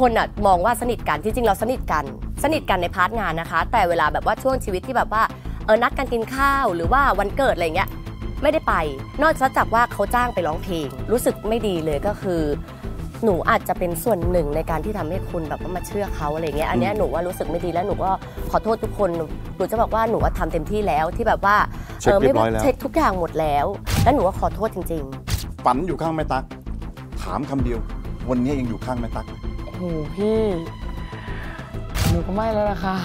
คนอะมองว่าสนิทกันที่จริงเราสนิทกัน สนิทกันใน part งานนะคะ แต่เวลาแบบว่าช่วงชีวิตที่แบบว่าเออนัดกันกินข้าวหรือว่าวันเกิดอะไรเงี้ยไม่ได้ไป นอกจากว่าเขาจ้างไปร้องเพลง รู้สึกไม่ดีเลยก็คือ หนูอาจจะเป็นส่วนหนึ่งในการที่ทำให้คุณแบบว่ามาเชื่อเขาอะไรเงี้ยอันเนี้ยหนูว่ารู้สึกไม่ดีแล้วหนูก็ขอโทษทุกคนหนูหนูจะบอกว่าหนูว่าทำเต็มที่แล้วที่แบบว่าเช็คเรียบร้อยแล้วเช็คทุกอย่างหมดแล้ว แล้วหนูว่าขอโทษจริง ๆ ฝันอยู่ข้างแม่ตั๊กถามคำเดียว วันนี้ยังอยู่ข้างแม่ตั๊กไหม โหพี่หนูก็ไม่แล้วล่ะค่ะ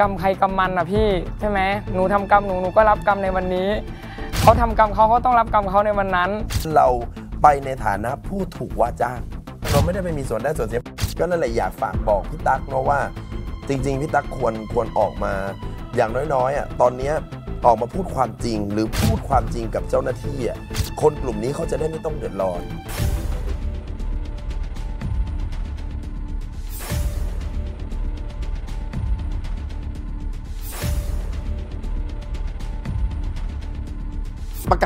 กรรมใครกรรมมันอะพี่ใช่ไหมหนูทำกรรมหนูหนูก็รับกรรมในวันนี้เขาทำกรรมเขาเขาต้องรับกรรมเขาในวันนั้น เราไปในฐานะผู้ถูกว่าจ้างเราไม่ได้ไปมีส่วนได้ส่วนเสียก็นั่นแหละอยากฝากบอกพี่ตั๊กเพราะว่า จริง ๆพี่ตั๊กควรควรออกมา อย่างน้อยๆอะตอนเนี้ออกมาพูดความจริง หรือพูดความจริงกับเจ้าหน้าที่อะคนกลุ่มนี้เขาจะได้ไม่ต้องเดือดร้อน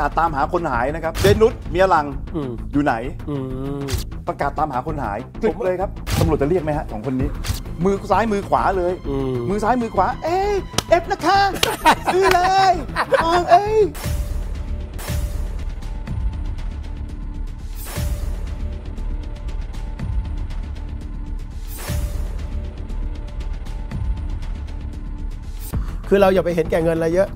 กาศตามหาคนหายนะครับเดนุชเมียลังอืมอยู่ไหนอืมประกาศตามหาคนหายคลิกเลยครับตำรวจจะเรียกไหมฮะสองคนนี้ มือซ้ายมือขวาเลยอืมมือซ้ายมือขวา เอ้ยเอฟนะคะซื้อเลยมองเอ้ยคือเราอย่าไปเห็นแก่เงินอะไรเยอะ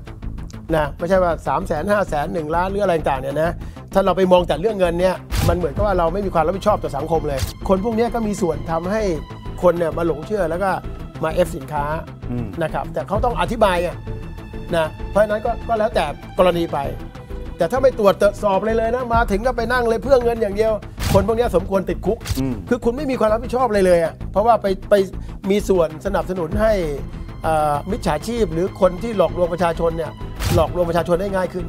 นะไม่ใช่ว่า3ามแสนห้าแสนหนึ่งล้านหรืออะไรต่างๆเนี่ยนะถ้าเราไปมองแต่เรื่องเงินเนี่ยมันเหมือนกับว่าเราไม่มีความรับผิดชอบต่อสังคมเลย คนพวกเนี้ยก็มีส่วนทำให้คนเนี่ยมาหลงเชื่อแล้วก็มาเอฟสินค้าอืมนะครับแต่เขาต้องอธิบายอะนะเพราะฉะนั้นก็ก็แล้วแต่กรณีไป แต่ถ้าไม่ตรวจสอบเลยเลยนะมาถึงก็ไปนั่งเลยเพื่อเงินอย่างเดียว คนพวกเนี้ยสมควรติดคุกอืมคือคุณไม่มีความรับผิดชอบเลยเลยอะเพราะว่าไปไปมีส่วนสนับสนุนให้อ่ามิจฉาชีพหรือคนที่หลอกลวงประชาชนเนี่ย หลอกลวงประชาชนได้ง่ายขึ้น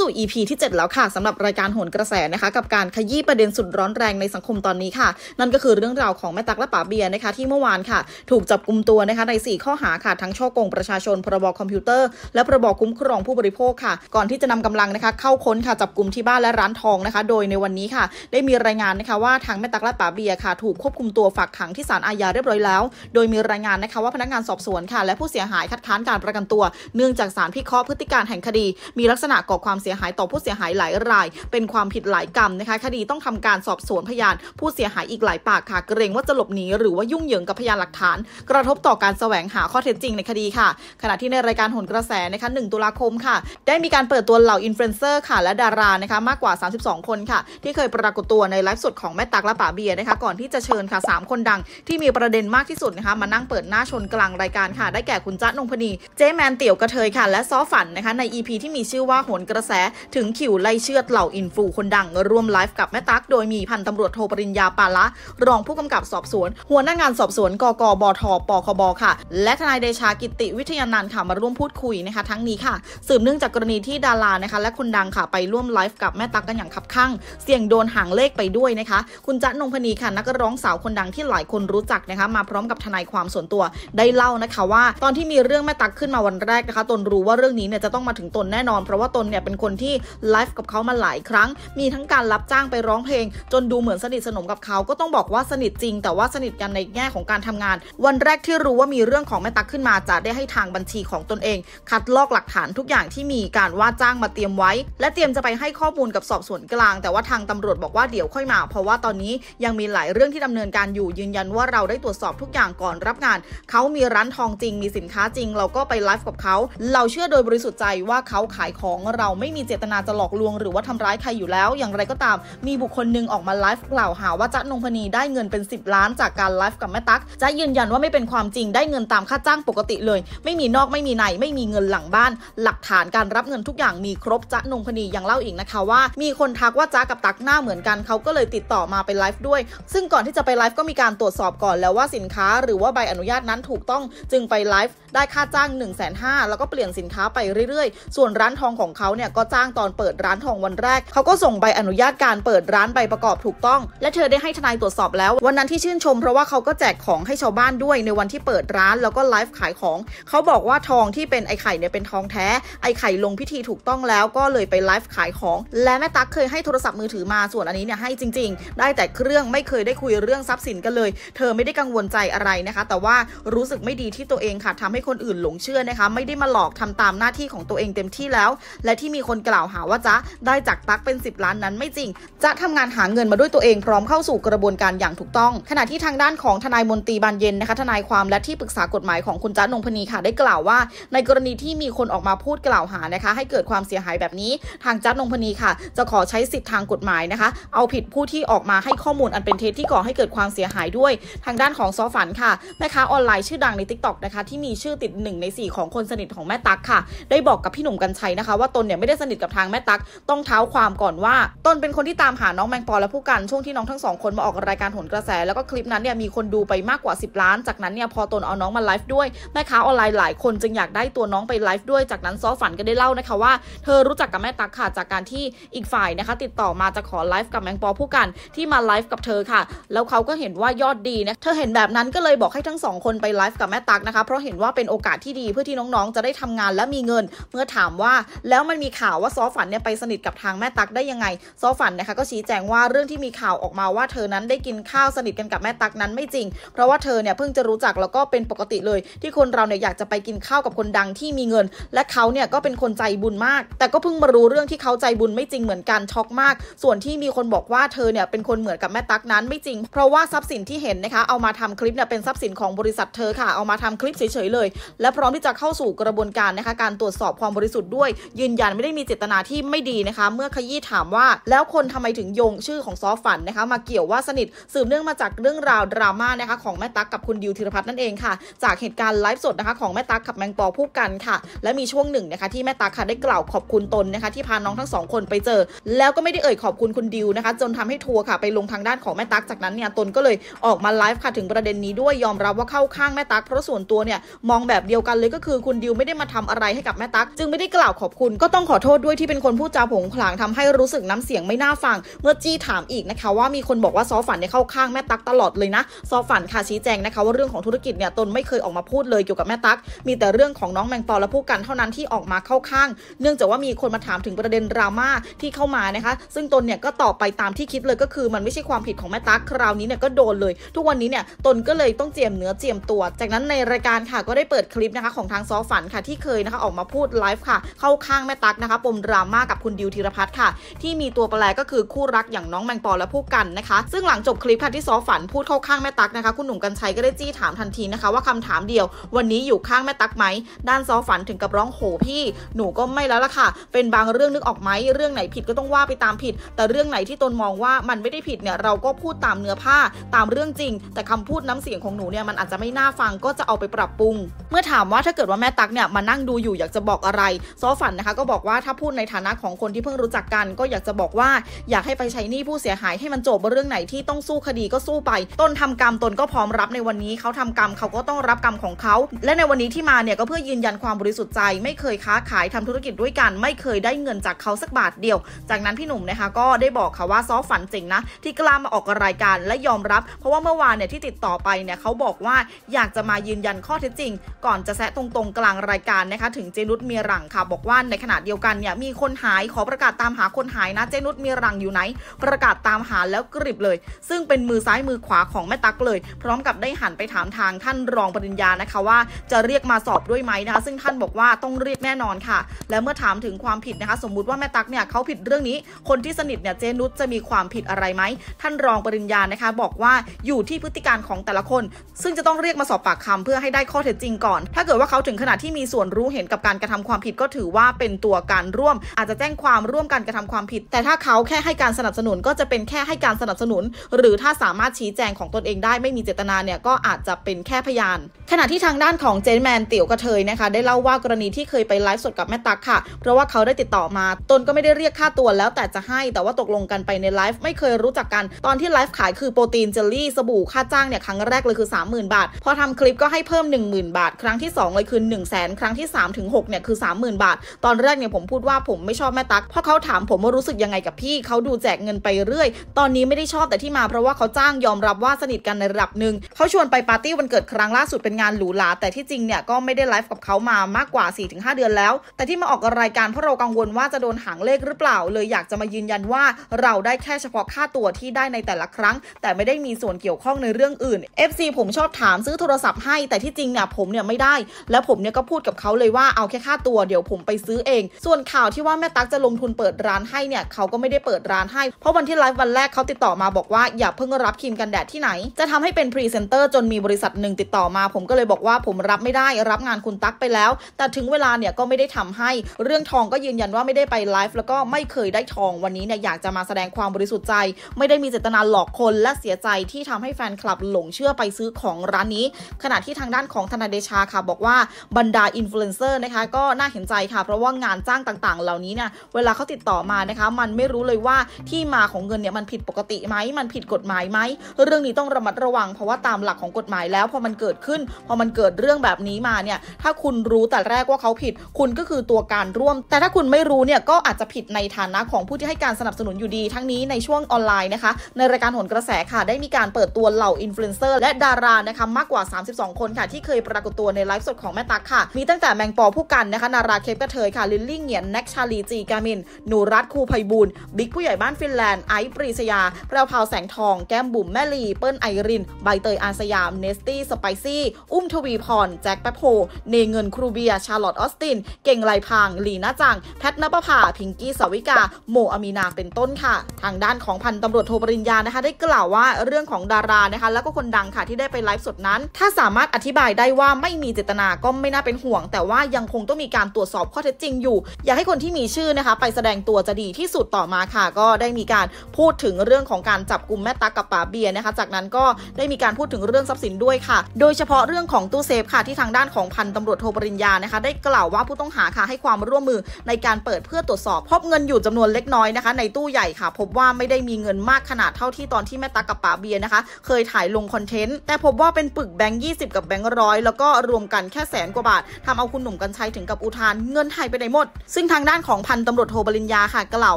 สู่ EP ที่ 7 แล้วค่ะสำหรับรายการโหนกระแสนะคะ กับการขยี้ประเด็นสุดร้อนแรงในสังคมตอนนี้ค่ะ นั่นก็คือเรื่องราวของแม่ตักและป๋าเบียร์นะคะ ที่เมื่อวานค่ะ ถูกจับกลุ่มตัวนะคะใน 4 ข้อหาค่ะ ทั้งช่อโกงประชาชน พรบคอมพิวเตอร์ และพรบคุ้มครองผู้บริโภคค่ะ ก่อนที่จะนำกำลังนะคะเข้าค้นค่ะจับกลุ่มที่บ้านและร้านทองนะคะ โดยในวันนี้ค่ะ ได้มีรายงานนะคะว่าทางแม่ตักและป๋าเบียร์ค่ะ ถูกควบคุมตัวฝากขังที่ศาลอาญาเรียบร้อยแล้ว โดยมีรายงานนะคะว่าพนักงานสอบสวนค่ะ และผู้เสียหายคัดค้านการประกันตัว เนื่องจากศาลพิเคราะห์พฤติการแห่งคดี มีลักษณะก่อความเสียหายต่อผู้เสียหายหลายราย เป็นความผิดหลายกรรมนะคะ คดีต้องทำการสอบสวนพยาน ผู้เสียหายอีกหลายปากค่ะ เกรงว่าจะหลบหนีหรือว่ายุ่งเหยิงกับพยานหลักฐาน กระทบต่อการแสวงหาข้อเท็จจริงในคดีค่ะ ขณะที่ในรายการโหนกระแสนะคะ1ตุลาคมค่ะ ได้มีการเปิดตัวเหล่าอินฟลูเอนเซอร์ค่ะ และดารานะคะมากกว่า 32 คนค่ะ ที่เคยปรากฏตัวในไลฟ์สดของแม่ตั๊กและป๋าเบียร์นะคะ ก่อนที่จะเชิญค่ะ 3 คนดัง ที่มีประเด็นมากที่สุดนะคะมานั่งเปิดหน้าชนกลางรายการค่ะ ได้แก่คุณจ๊ะนงผณีเจ๊แมนเตี่ยวกระเทยค่ะ และซอฝันนะคะใน EP ที่มีชื่อว่าโหนกระแสถึงคิวไล่เชือดเหล่าอินฟลูคนดังร่วมไลฟ์กับแม่ตั๊กโดยมีพันตำรวจโทปริญญาปาละ รองผู้กำกับสอบสวน หัวหน้างานสอบสวนกกบทปคบค่ะ และทนายเดชากิติวิทยานันท์ค่ะมาร่วมพูดคุยนะคะทั้งนี้ค่ะ สืบเนื่องจากกรณีที่ดารานะคะ และคนดังค่ะไปร่วมไลฟ์กับแม่ตั๊กกันอย่างคับคั่ง เสี่ยงโดนหางเลขไปด้วยนะคะ คุณจ๊ะนงผณีค่ะนักร้องสาวคนดังที่หลายคนรู้จักนะคะ มาพร้อมกับทนายความส่วนตัวได้เล่านะคะว่า ตอนที่มีเรื่องแม่ตั๊กขึ้นมาวันแรกนะคะ ตนรู้ว่าเรื่องนี้เนี่ยจะต้องมาถึงตนแน่นอนเพราะว่าตนเนี่ยเป็นคนที่ไลฟ์กับเขามาหลายครั้ง มีทั้งการรับจ้างไปร้องเพลง จนดูเหมือนสนิทสนมกับเขาก็ต้องบอกว่าสนิทจริง แต่ว่าสนิทกันในแง่ของการทำงาน วันแรกที่รู้ว่ามีเรื่องของแม่ตักขึ้นมาจะได้ให้ทางบัญชีของตนเอง คัดลอกหลักฐานทุกอย่างที่มีการว่าจ้างมาเตรียมไว้ และเตรียมจะไปให้ข้อมูลกับสอบสวนกลาง แต่ว่าทางตำรวจบอกว่าเดี๋ยวค่อยมา เพราะว่าตอนนี้ยังมีหลายเรื่องที่ดำเนินการอยู่ยืนยันว่าเราได้ตรวจสอบทุกอย่างก่อนรับงาน เขามีร้านทองจริง มีสินค้าจริง เราก็ไปไลฟ์กับเขา เราเชื่อโดยบริสุทธิ์ใจว่าเขาขายของเราไม่มีเจตนาจะหลอกลวงหรือว่าทำร้ายใครอยู่แล้ว อย่างไรก็ตาม มีบุคคลหนึ่งออกมาไลฟ์กล่าวหาว่าจ๊ะนงพนีได้เงินเป็น 10 ล้านจากการไลฟ์กับแม่ตั๊กจ๊ะยืนยันว่าไม่เป็นความจริงได้เงินตามค่าจ้างปกติเลย ไม่มีนอกไม่มีในไม่มีเงินหลังบ้าน หลักฐานการรับเงินทุกอย่างมีครบจ๊ะนงพนียังเล่าอีกนะคะว่า มีคนทักว่าจ๊ะกับตั๊กหน้าเหมือนกันเขาก็เลยติดต่อมาไปไลฟ์ด้วย ซึ่งก่อนที่จะไปไลฟ์ก็มีการตรวจสอบก่อนแล้วว่าสินค้า หรือว่าใบอนุญาตนั้นถูกต้องจึงไปไลฟ์ได้ค่าจ้าง1นึ่งแสนห้าแล้วก็เปลี่ยนสินค้าไปเรื่อยๆ ส่วนร้านทองของเขาเนี่ยก็จ้างตอนเปิดร้านทองวันแรก เขาก็ส่งใบอนุญาตการเปิดร้านใบประกอบถูกต้อง และเธอได้ให้ทนายตรวจสอบแล้ว วันนั้นที่ชื่นชมเพราะว่าเขาก็แจกของให้ชาวบ้านด้วยในวันที่เปิดร้านแล้วก็ไลฟ์ขายของ เขาบอกว่าทองที่เป็นไอไข่เนี่ยเป็นทองแท้ ไอไข่ลงพิธีถูกต้องแล้วก็เลยไปไลฟ์ขายของ และแม่ตั๊กเคยให้โทรศัพท์มือถือมาส่วนอันนี้เนี่ยให้จริง ๆ ได้แต่เครื่องไม่เคยได้คุยเรื่องทรัพย์สินกันเลย เธอไม่ได้กังวลใจอะไรนะคะ แต่ว่ารู้สึกไม่ดีที่ตัวเองค่ะทำให้คนอื่นหลงเชื่อนะคะ ไม่ได้มาหลอกทำตามหน้าที่ของตัวเองเต็มที่แล้ว และที่มีคนกล่าวหาว่าจ๊ะได้จากตั๊กเป็น 10 ล้านนั้นไม่จริงจะทำงานหาเงินมาด้วยตัวเองพร้อมเข้าสู่กระบวนการอย่างถูกต้อง ขณะที่ทางด้านของทนายมนตรีบานเย็นนะคะทนายความและที่ปรึกษากฎหมายของคุณจ๊ะนงพนีค่ะได้กล่าวว่า ในกรณีที่มีคนออกมาพูดกล่าวหานะคะ ให้เกิดความเสียหายแบบนี้ ทางจ๊ะนงพนีค่ะ จะขอใช้สิทธิทางกฎหมายนะคะ เอาผิดผู้ที่ออกมาให้ข้อมูลอันเป็นเท็จที่ก่อให้เกิดความเสียหายด้วย ทางด้านของซอฝันค่ะแม่ค้าออนไลน์ชื่อดังใน t ิ k t o k นะคะที่มีชื่อติดหนึ่งใน4ของคนสนิทของแม่ตั๊กค่ะ ได้บอกกับพี่หนุ่มกัญชัยนะคะ ว่าตนเนี่ยไม่ได้สนิทกับทางแม่ตั๊กต้องเท้าความก่อนว่าตนเป็นคนที่ตามหาน้องแมงปอและผู้กันช่วงที่น้องทั้งสองคนมาออกรายการโหนกระแส แล้วก็คลิปนั้นเนี่ยมีคนดูไปมากกว่า 10 ล้าน จากนั้นเนี่ยพอตนเอาน้องมาไลฟ์ด้วยแม่ค้าออนไลน์หลายคนจึงอยากได้ตัวน้องไปไลฟ์ด้วยจากนั้นซอฝันก็ได้เล่านะคะว่าเธอรู้จักกับแม่ตั๊กค่ะจากการที่อีกฝ่ายนะคะติดต่อมาจะขอไลฟ์กับแมงปอผู้กันที่มาไลฟ์กับเธอค่ะ แล้วเขาก็เห็นว่ายอดดีนะเธอเห็นแบบนั้นก็เลยบอกให้ทั้งสองคนไปไลฟ์กับแม่ตั๊กนะคะเพราะเห็นว่าเป็นโอกาสที่ดีเพื่อที่น้องๆ จะได้ทำงานและมีเงิน เมื่อถามว่าแล้วมันมีข่าวว่าซอฝันเนี่ยไปสนิทกับทางแม่ตั๊กได้ยังไง ซอฝันนะคะก็ชี้แจงว่าเรื่องที่มีข่าวออกมาว่าเธอนั้นได้กินข้าวสนิทกันกับแม่ตั๊กนั้นไม่จริง เพราะว่าเธอเนี่ยเพิ่งจะรู้จักแล้วก็เป็นปกติเลย ที่คนเราเนี่ยอยากจะไปกินข้าวกับคนดังที่มีเงิน และเขาเนี่ยก็เป็นคนใจบุญมาก แต่ก็เพิ่งมารู้เรื่องที่เขาใจบุญไม่จริงเหมือนกันช็อกมาก ส่วนที่มีคนบอกว่าเธอเนี่ยเป็นคนเหมือนกับแม่ตั๊กนั้นไม่จริง เพราะว่าทรัพย์สินที่เห็นนะคะเอามาทำคลิปเนี่ยเป็นทรัพย์สินของบริษัทเธอค่ะเอามาทำคลิปเฉยๆเลย และพร้อมที่จะเข้าสู่กระบวนการนะคะการตรวจสอบความบริสุทธิ์ด้วยยืนยันไม่ได้มีเจตนาที่ไม่ดีนะคะ เมื่อขยี้ถามว่า แล้วคนทำไมถึงโยงชื่อของซอฝันนะคะ มาเกี่ยวว่าสนิทสืบเนื่องมาจากเรื่องราวดราม่านะคะของแม่ตั๊กกับคุณดิวธีรพัฒน์นั่นเองค่ะ จากเหตุการณ์ไลฟ์สดนะคะของแม่ตั๊กกับแมงปอผู้กันค่ะ และมีช่วงหนึ่งนะคะที่แม่ตั๊กค่ะได้กล่าวขอบคุณตนนะคะ ที่พาน้องทั้งสองคนไปเจอ แล้วก็ไม่ได้เอ่ยขอบคุณคุณดิวนะคะ จนทำให้ทัวร์ค่ะไปลงทางด้านของแม่ตั๊กจากนั้นเนี่ยตนก็เลยออกมาไลฟ์ค่ะถึงประเด็นนี้ด้วยยอมรับว่าเข้าข้างแม่ตั๊กเพราะส่วนตัวเนี่ยมองแบบเดียวกันเลยก็คือคุณดิวไม่ได้มาทำอะไรให้กับแม่ตั๊กจึงไม่ได้กล่าวขอบคุณก็ต้องขอโทษด้วยที่เป็นคนพูดจาผงผางทำให้รู้สึกน้ำเสียงไม่น่าฟัง เมื่อจี้ถามอีกนะคะว่ามีคนบอกว่าซอฝันเนี่ยเข้าข้างแม่ตั๊กตลอดเลยนะ ซอฝันค่ะชี้แจงนะคะว่าเรื่องของธุรกิจเนี่ยตนไม่เคยออกมาพูดเลยเกี่ยวกับแม่ตั๊ก มีแต่เรื่องของน้องแมงปอและผู้กันเท่านั้นที่ออกมาเข้าข้าง เนื่องจากว่ามีคนมาถามถึงประเด็นดราม่าที่เข้ามานะคะ ซึ่งตนเนี่ยก็ตอบไปตามที่คิดเลยก็คือ มันไม่ใช่ความผิดของแม่ตั๊กคราวนี้เนี่ยก็โดนเลย ทุกวันนี้เนี่ยตนก็เลยต้องเจียมเนื้อเจียมตัว จากนั้นในรายการค่ะก็ได้เปิดคลิปนะคะของทางซอฝันค่ะที่เคยนะคะออกมาพูดไลฟ์ค่ะเข้าข้างแม่ตั๊กนะคะปมดราม่ากับคุณดิวธีรพัฒน์ค่ะ ที่มีตัวแปรก็คือคู่รักอย่างน้องแมงปอและผู้กันนะคะ ซึ่งหลังจบคลิปค่ะที่ซอฝันพูดเข้าข้างแม่ตั๊กนะคะ คุณหนุ่มกัญชัยก็ได้จี้ถามทันทีนะคะ ว่าคำถามเดียว วันนี้อยู่ข้างแม่ตั๊กไหมด้านซอฝันถึงกับร้องโหพี่หนูก็ไม่แล้วล่ะค่ะ เป็นบางเรื่องนึกออกไหมเรื่องไหนผิดก็ต้องว่าไปตามผิด แต่เรื่องไหนที่ตนมองว่ามันไม่ได้ผิดเนี่ยเราก็พูดตามเนื้อผ้าตามเรื่องจริง แต่คำพูดน้ำเสียงของหนูเนี่ยมันอาจจะไม่น่าฟังก็จะเอาไปปรับปรุง เมื่อถามว่าถ้าเกิดว่าแม่ตั๊กเนี่ยมานั่งดูอยู่อยากจะบอกอะไร ซอฝันนะคะก็บอกว่าถ้าพูดในฐานะของคนที่เพิ่งรู้จักกัน ก็อยากจะบอกว่าอยากให้ไปใช้หนี้ผู้เสียหายให้มันจบเรื่องไหนที่ต้องสู้คดีก็สู้ไป ต้นทำกรรมตนก็พร้อมรับในวันนี้เขาทำกรรมเขาก็ต้องรับกรรมของเขา และในวันนี้ที่มาเนี่ยก็เพื่อยืนยันความบริสุทธิ์ใจ ไม่เคยค้าขายทำธุรกิจด้วยกัน ไม่เคยได้เงินจากเขาสักบาทเดียว จากนั้นพี่หนุ่มนะคะก็ได้บอกค่ะว่าซอฝันเจ๋งนะที่กล้ามาออกรายการและยอมรับ เพราะว่าเมื่อวานเนี่ยที่ติดต่อไปเนี่ยเขาบอกว่าอยากจะมายืนยันข้อเท็จจริง ก่อนจะแซะตรงๆกลางรายการนะคะถึงเจนุสมีรังค่ะบอกว่าในขณะเดียวกันเนี่ยมีคนหายขอประกาศตามหาคนหายนะเจนุสมีรังอยู่ไหน ประกาศตามหาแล้วกริบเลย ซึ่งเป็นมือซ้ายมือขวาของแม่ตั๊กเลย พร้อมกับได้หันไปถามทางท่านรองปริญญานะคะว่าจะเรียกมาสอบด้วยไหมนะคะซึ่งท่านบอกว่าต้องเรียกแน่นอนค่ะ และเมื่อถามถึงความผิดนะคะ สมมุติว่าแม่ตั๊กเนี่ยเขาผิดเรื่องนี้ คนที่สนิทเนี่ยเจนุสจะมีความผิดอะไรไหมท่านรองปริญญานะคะ บอกว่าอยู่ที่พฤติการของแต่ละคน ซึ่งจะต้องเรียกมาสอบปากคำเพื่อให้ได้ข้อเท็จจริงก่อน ถ้าเกิดว่าเขาถึงขนาดที่มีส่วนรู้เห็นกับการกระทำความผิดก็ถือว่าเป็นตัวการร่วม อาจจะแจ้งความร่วมกันกระทำความผิด แต่ถ้าเขาแค่ให้การสนับสนุนก็จะเป็นแค่ให้การสนับสนุน หรือถ้าสามารถชี้แจงของตนเองได้ไม่มีเจตนาเนี่ยก็อาจจะเป็นแค่พยาน ขณะที่ทางด้านของเจนแมนเตี๋ยวกระเทยนะคะ ได้เล่าว่ากรณีที่เคยไปไลฟ์สดกับแม่ตั๊กค่ะ เพราะว่าเขาได้ติดต่อมา ตนก็ไม่ได้เรียกค่าตัวแล้วแต่จะให้แต่ว่าตกลงกันไปในไลฟ์ไม่เคยรู้จักกัน ตอนที่ไลฟ์ขายคือโปรตีนเจลลี่สบู่ค่าจ้างเนี่ยครั้งแรกเลยคือ 30,000 บาท พอทำคลิปก็ให้เพิ่ม 10,000 บาท ครั้งที่ 2 เลยคือ 1 0 0 0 0แครั้งที่3ถึง6เนี่ยคือ 30,000 บาท ตอนแรกเนี่ยผมพูดว่าผมไม่ชอบแม่ตั๊กเพราะเขาถามผมว่ารู้สึกยังไงกับพี่เขาดูแจกเงินไปเรื่อย ตอนนี้ไม่ได้ชอบแต่ที่มาเพราะว่าเขาจ้างยอมรับว่าสนิทกันในระดับหนึ่งเขาชวนไปปาร์ตี้วันเกิดครั้งล่าสุดเป็นงานหรูหราแต่ที่จริงเนี่ยก็ไม่ได้ไลฟ์กับเขามามากกว่า 4-5 เดือนแล้ว แต่ที่มาออกรายการเพราะเรากังวลว่าจะโดนหางเลขหรือเปล่า เลยอยากจะมายืนยันว่าเราได้แค่เฉพาะค่าตัวที่ได้ในแต่ละครั้ง แต่ไม่ได้มีส่วนเกี่ยวข้องในเรื่องอื่น FC ผมชอบถามซื้อโทรศัพท์ให้ แต่ที่จริงเนี่ยผมเนี่ยไม่ได้ แล้วผมเนี่ยก็พูดกับเขาเลยว่าเอาแค่ค่าตัวเดี๋ยวผมไปซื้อเอง ส่วนข่าวที่ว่าแม่ตั๊กจะลงทุนเปิดร้านให้เนี่ยเขาก็ไม่ได้เปิดร้านให้ เพราะวันที่ไลฟ์วันแรกเขาติดต่อมาบอกว่าอย่าเพิ่งรับครีมกันแดดที่ไหน จะทำให้เป็นพรีเซนเตอร์จนมีบริษัทหนึ่งติดต่อมา ผมก็เลยบอกว่าผมรับไม่ได้รับงานคุณตั๊กไปแล้ว แต่ถึงเวลาเนี่ยก็ไม่ได้ทำให้ เรื่องทองก็ยืนยันว่าไม่ได้ไปไลฟ์แล้วก็ไม่เคยได้ทองวันนี้เนี่ยอยากจะมาแสดงความบริสุทธิ์ใจ ไม่ได้มีเจตนาหลอกคนและเสียใจที่ทำให้แฟนคลับหลงเชื่อไปซื้อของร้านนี้ ขณะที่ทางด้านของทนายเดชาค่ะบอกว่าบรรดาอินฟลูเอนเซอร์นะคะก็น่าเห็นใจค่ะเพราะว่างานจ้างต่างๆ เหล่านี้เนี่ยเวลาเขาติดต่อมานะคะ มันไม่รู้เลยว่าที่มาของเงินเนี่ยมันผิดปกติไหมมันผิดกฎหมายไหมเรื่องนี้ต้องระมัดระวัง เพราะว่าตามหลักของกฎหมายแล้วพอมันเกิดขึ้น พอมันเกิดเรื่องแบบนี้มาเนี่ยถ้าคุณรู้แต่แรกว่าเขาผิด คุณก็คือตัวการร่วม แต่ถ้าคุณไม่รู้เนี่ยก็อาจจะผิดในฐานะของผู้ที่ให้การสนับสนุนอยู่ดี ทั้งนี้ในช่วงออนไลน์นะคะ ในรายการโหนกระแสค่ะได้มีการเปิดตัวเหล่าอินฟลูเอนเซอร์และดารานะคะมากกว่า 32 คนค่ะที่เคยปรากฏตัวในไลฟ์สดของแม่ตั๊กค่ะ มีตั้งแต่แมงปอผู้กันนะคะนาราเคปกระเทยค่ะลิลลี่เหงียนแน็กชาลีจีกามิน หนูรัตครูไพบูลบิ๊กผู้ใหญ่บ้านฟินแลนด์ ไอซ์ปรีชยาแพรวพราวแสงทอง แก้มบุ๋มแม่ลี เปิ้ลไอริน ใบเตยอาสยาม เนสตี้สไปซี่ อุ้มทวีพร แจ็คแป๊บโฮเนเงินครูเบีย ชาร์ลอตออสติน เก่งไรพางลีน่าจัง แพทนปภาพิงกี้สวิกา โมอามีนาเป็นต้นค่ะ ทางด้านของพันตำรวจโทปริญญานะคะ ได้กล่าวว่าเรื่องของดารานะคะ แล้วก็คนดังค่ะที่ได้ไปไลฟ์สดนั้น ถ้าสามารถอธิบายได้ว่าไม่มีเจตนาก็ไม่น่าเป็นห่วง แต่ว่ายังคงต้องมีการตรวจสอบข้อเท็จจริงอยู่อยากให้คนที่มีชื่อนะคะ ไปแสดงตัวจะดีที่สุดต่อมาค่ะ ก็ได้มีการพูดถึงเรื่องของการจับกลุ่มแม่ตั๊กกับป๋าเบียร์นะคะ จากนั้นก็ได้มีการพูดถึงเรื่องทรัพย์สินด้วยค่ะ โดยเฉพาะเรื่องของตู้เซฟค่ะที่ทางด้านของพันตำรวจโทปริญญานะคะ ได้กล่าวว่าผู้ต้องหาค่ะให้ความร่วมมือในการเปิดเพื่อตรวจสอบ พบเงินอยู่จำนวนเล็กน้อยนะคะ ในตู้ใหญ่ค่ะ พบว่าไม่ได้มีเงินมากขนาดเท่าที่ตอนที่แม่ตั๊กกับป๋าเบียร์นะคะ เคยถ่ายลงคอนเทนต์แต่พบว่าเป็นปึกแบงค์20กับแบงค์ร้อยแล้วก็รวมกันแค่แสนกว่าบาททำเอาคุณหนุ่มกัญชัยถึงกับอุทานเงินหายไปไหนหมดซึ่งทางด้านของพันตำรวจโทปริญญาค่ะ กล่าว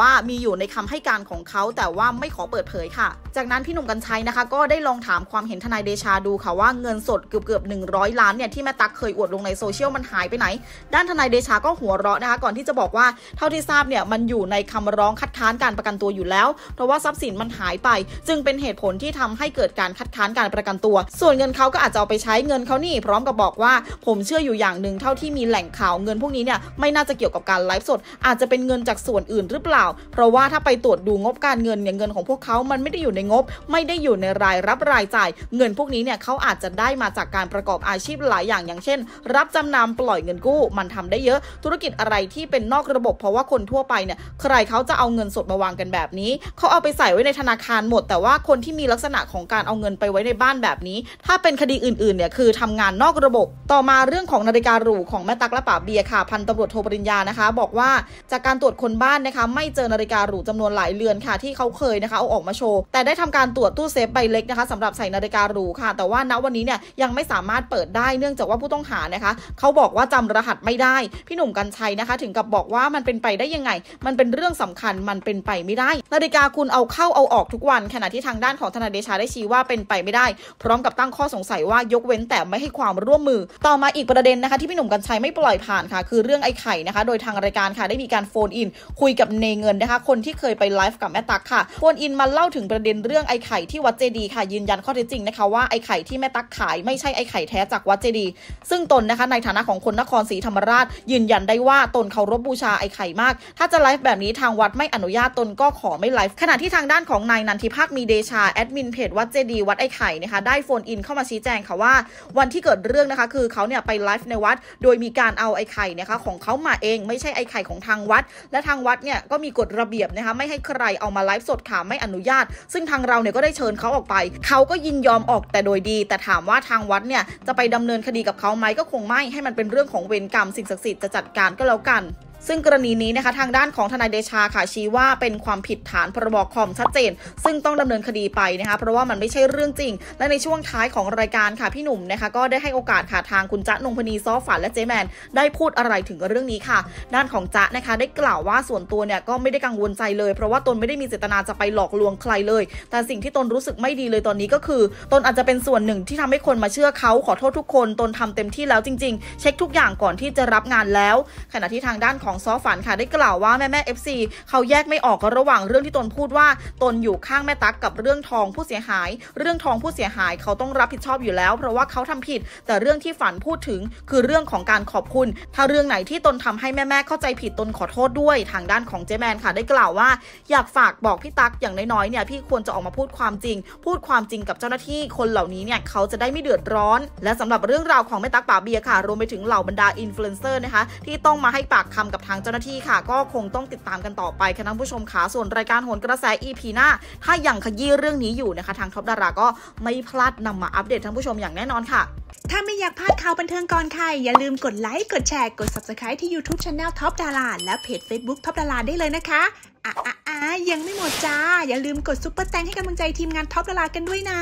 ว่ามีอยู่ในคำให้การของเขา แต่ว่าไม่ขอเปิดเผยค่ะ จากนั้นพี่หนุ่มกัญชัยนะคะ ก็ได้ลองถามความเห็นทนายเดชาดูค่ะว่าเงินสดเกือบเกือบ100ล้านเนี่ยที่แม่ตั๊กเคยอวดลงในโซเชียลมันหายไปไหน ด้านทนายเดชาก็หัวเราะนะคะก่อนที่จะบอกว่าเท่าที่ทราบเนี่ยมันอยู่ในคำร้องคัดค้านการประกันตัวอยู่แล้ว เพราะว่าทรัพย์สินมันหายไป จึงเป็นเหตุผลที่ทำให้เกิดการคัดค้านการประกันตัว ส่วนเงินเขาก็อาจจะเอาไปใช้เงินเขานี่พร้อมกับบอกว่า ผมเชื่ออยู่อย่างหนึ่งเท่าที่มีแหล่งข่าวเงินพวกนี้เนี่ยไม่น่าจะเกี่ยวกับการไลฟ์สด อาจจะเป็นเงินจากส่วนอื่นหรือเปล่า เพราะว่าถ้าไปตรวจดูงบการเงินเนี่ยเงินของพวกเขามันไม่ได้อยู่ในงบ ไม่ได้อยู่ในรายรับรายจ่าย เงินพวกนี้เนี่ยเขาอาจจะได้มาจากการประกอบอาชีพหลายอย่างอย่างเช่น รับจำนำปล่อยเงินกู้ มันทำได้เยอะ ธุรกิจอะไรที่เป็นนอกระบบ เพราะว่าคนทั่วไปเนี่ยใครเขาจะเอาเงินสดมาวางกันแบบนี้เขาเอาไปใส่ไว้ในธนาคารหมด แต่ว่าคนที่มีลักษณะของการเอาเงินไปไว้ในบ้านแบบนี้ ถ้าเป็นคดีอื่นๆเนี่ยคือทำงานนอกระบบ ต่อมาเรื่องของนาฬิการูของแม่ตักและป๋าเบียค่ะพันตำรวจโทปริญญานะคะบอกว่าจากการตรวจคนบ้านนะคะไม่เจอนาฬิกาหรูจำนวนหลายเรือนค่ะ ที่เขาเคยนะคะเอาออกมาโชว์ แต่ได้ทำการตรวจตู้เซฟใบเล็กนะคะสำหรับใส่นาฬิกาหรูค่ะ แต่ว่าณวันนี้เนี่ยยังไม่สามารถเปิดได้เนื่องจากว่าผู้ต้องหานะคะเขาบอกว่าจำรหัสไม่ได้ พี่หนุ่มกัญชัยนะคะ ถึงกับบอกว่ามันเป็นไปได้ยังไง มันเป็นเรื่องสำคัญมันเป็นไปไม่ได้ นาฬิกาคุณเอาเข้าเอาออกทุกวัน ขณะที่ทางด้านของทนายเดชาได้ชี้ว่าเป็นไปไม่ได้ พร้อมกับตั้งข้อสงสัยว่ายกเว้นแต่ไม่ให้ความร่วมมือ ต่อมาอีกประเด็นนะคะที่พี่หนุ่มกรรชัยไม่ปล่อยผ่านค่ะ คือเรื่องไอ้ไข่นะคะ โดยทางรายการค่ะได้มีการโฟนอิน คุยกับเนเงินนะคะ คนที่เคยไปไลฟ์กับแม่ตั๊กค่ะโฟนอินมาเล่าถึงประเด็นเรื่องไอ้ไข่ที่วัดเจดีย์ค่ะ ยืนยันข้อเท็จจริงนะคะว่าไอ้ไข่ที่แม่ตั๊กขายไม่ใช่ไอ้ไข่แท้จากวัดเจดีย์ซึ่งตนนะคะในฐานะของคนนครศรีธรรมราช ยืนยันได้ว่าตนเคารพบูชาไอ้ไข่มาก ถ้าจะไลฟ์แบบนี้ทางวัดไม่อนุญาตตนก็ขอไม่ไลฟ์ขณะที่ทางด้านของนายนันทิภาคมีเดชาแอดมินเพจวัดเจดีย์วัดไอ้ไข่นะคะได้โฟนอินเข้ามาชี้แจงค่ะว่า วันที่เกิดเรื่องนะคะคือเขาเนี่ยไปไลฟ์ในวัด โดยมีการเอาไอ้ไข่นะคะของเขามาเองไม่ใช่ไอ้ไข่ของทางวัด และทางวัดเนี่ยก็มีกฎระเบียบนะคะไม่ให้ใครเอามาไลฟ์สดค่ะไม่อนุญาต ซึ่งทางเราเนี่ยก็ได้เชิญเขาออกไป เขาก็ยินยอมออกแต่โดยดี แต่ถามว่าทางวัดเนี่ยจะไปดำเนินคดีกับเขาไหมก็คงไม่ให้มันเป็นเรื่องของเวรกรรมสิ่งศักดิ์สิทธิ์จะจัดการก็แล้วกัน ซึ่งกรณีนี้นะคะทางด้านของทนายเดชาค่ะชี้ว่าเป็นความผิดฐานพรบคอมชัดเจน ซึ่งต้องดำเนินคดีไปนะคะเพราะว่ามันไม่ใช่เรื่องจริง และในช่วงท้ายของรายการค่ะพี่หนุ่มนะคะก็ได้ให้โอกาสค่ะทางคุณจ๊ะนงผณีซอฝันและเจ๊แมนได้พูดอะไรถึงเรื่องนี้ค่ะ ด้านของจ๊ะนะคะได้กล่าวว่าส่วนตัวเนี่ยก็ไม่ได้กังวลใจเลย เพราะว่าตนไม่ได้มีเจตนาจะไปหลอกลวงใครเลย แต่สิ่งที่ตนรู้สึกไม่ดีเลยตอนนี้ก็คือ ตนอาจจะเป็นส่วนหนึ่งที่ทำให้คนมาเชื่อเขาขอโทษทุกคน ตนทำเต็มที่แล้วจริง ๆ เช็คทุกอย่างก่อนที่จะรับงานแล้ว ขณะที่ทางด้านของซอฝันค่ะได้กล่าวว่าแม่แม่ FCเขาแยกไม่ออกระหว่างเรื่องที่ตนพูดว่าตนอยู่ข้างแม่ตั๊กกับเรื่องทองผู้เสียหาย เรื่องทองผู้เสียหายเขาต้องรับผิดชอบอยู่แล้ว เพราะว่าเขาทำผิด แต่เรื่องที่ฝันพูดถึงคือเรื่องของการขอบคุณ ถ้าเรื่องไหนที่ตนทำให้แม่แม่เข้าใจผิดตนขอโทษด้วย ทางด้านของเจ๊แมนค่ะได้กล่าวว่า อยากฝากบอกพี่ตั๊กอย่างน้อยๆเนี่ยพี่ควรจะออกมาพูดความจริง พูดความจริงกับเจ้าหน้าที่คนเหล่านี้เนี่ยเขาจะได้ไม่เดือดร้อน และสำหรับเรื่องราวของแม่ตั๊กป๋าเบียร์ค่ะรวมไปถึงเหล่าบรรดาอินฟลูเอนเซอร์นะคะที่ต้องมาให้ปากคำกับทางเจ้าหน้าที่ค่ะ ก็คงต้องติดตามกันต่อไปค่ะท่านผู้ชมขาส่วนรายการโหนกระแส EP หน้า ถ้ายังขยี้เรื่องนี้อยู่นะคะ ทางท็อปดาราก็ไม่พลาดนำมาอัปเดตท่านผู้ชมอย่างแน่นอนค่ะ ถ้าไม่อยากพลาดข่าวบันเทิงก่อนใครอย่าลืมกดไลค์กดแชร์กด Subscribe ที่ YouTube Channel Top Dara และเพจ Facebook Top Dara ได้เลยนะคะอะอะอะยังไม่หมดจ้า อย่าลืมกด Super Thanks ให้กำลังใจทีมงาน Top Dara กันด้วยนะ